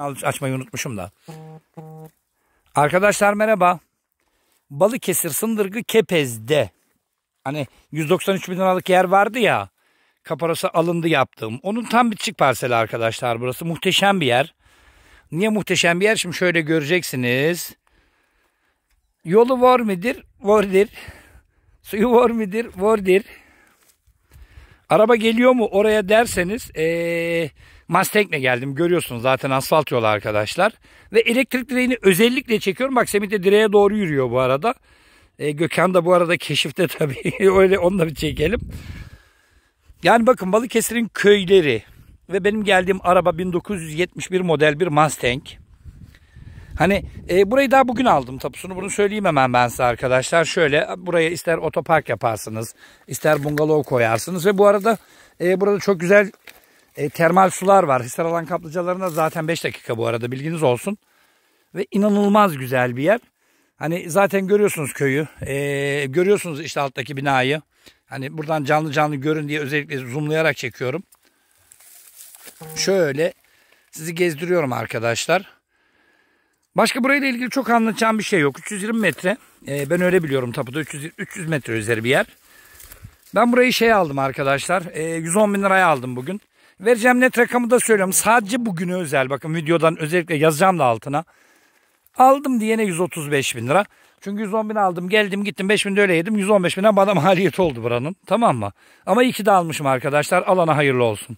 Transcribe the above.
Açmayı unutmuşum da. Arkadaşlar merhaba. Balıkesir Sındırgı Kepez'de hani 193 bin liralık yer vardı ya kaparası alındı yaptığım. Onun tam bitişik parseli arkadaşlar burası. Muhteşem bir yer. Niye muhteşem bir yer? Şimdi şöyle göreceksiniz. Yolu var mıdır? Vardır. Suyu var mıdır? Vardır. Araba geliyor mu oraya derseniz ee, Mustang'le geldim. Görüyorsunuz zaten asfalt yolu arkadaşlar. Ve elektrik direğini özellikle çekiyorum. Bak Semih de direğe doğru yürüyor bu arada. E, Gökhan da bu arada keşifte tabii. Öyle onu da bir çekelim. Yani bakın Balıkesir'in köyleri ve benim geldiğim araba 1971 model bir Mustang. Hani e, burayı daha bugün aldım tapusunu. Bunu söyleyeyim hemen ben size arkadaşlar. Şöyle buraya ister otopark yaparsınız, ister bungalov koyarsınız ve bu arada e, burada çok güzel e, termal sular var. Hisar alan kaplıcalarına zaten 5 dakika bu arada bilginiz olsun. Ve inanılmaz güzel bir yer. Hani zaten görüyorsunuz köyü. E, görüyorsunuz işte alttaki binayı. Hani buradan canlı canlı görün diye özellikle zoomlayarak çekiyorum. Şöyle sizi gezdiriyorum arkadaşlar. Başka burayla ilgili çok anlatacağım bir şey yok. 320 metre. E, ben öyle biliyorum tapuda 300, 300 metre üzeri bir yer. Ben burayı şey aldım arkadaşlar. E, 110 bin liraya aldım bugün. Vereceğim net rakamı da söylüyorum. Sadece bugüne özel. Bakın videodan özellikle yazacağım da altına. Aldım diyene 135 bin lira. Çünkü 110 bin aldım geldim gittim 5 bin de öyle yedim. 115 bine bana maliyet oldu buranın. Tamam mı? Ama iyi ki de almışım arkadaşlar. Alana hayırlı olsun.